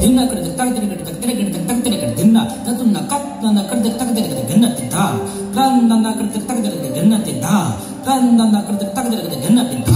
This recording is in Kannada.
ದಿನ ಕರೆದ ತಗದಿನ ಕಡೆ ತಗ್ದಿನ ಕಡೆ ತಗ್ದಿನ ಕಡೆ ದಿನ ನದುನ್ನ ಕತ್ ನನ್ನ ಕರೆದ ತಗದಿನ ಕಡೆ ಗನ್ನತ್ತಿದ್ದ ಪ್ರಾಣ ನನ್ನ ಕರೆದ ತಗದಿನ ಕಡೆ ಗನ್ನತ್ತಿದ್ದ ಪ್ರಾಣ ನನ್ನ ಕರೆದ ತಗದಿನ ಕಡೆ ಗನ್ನತ್ತಿದ್ದ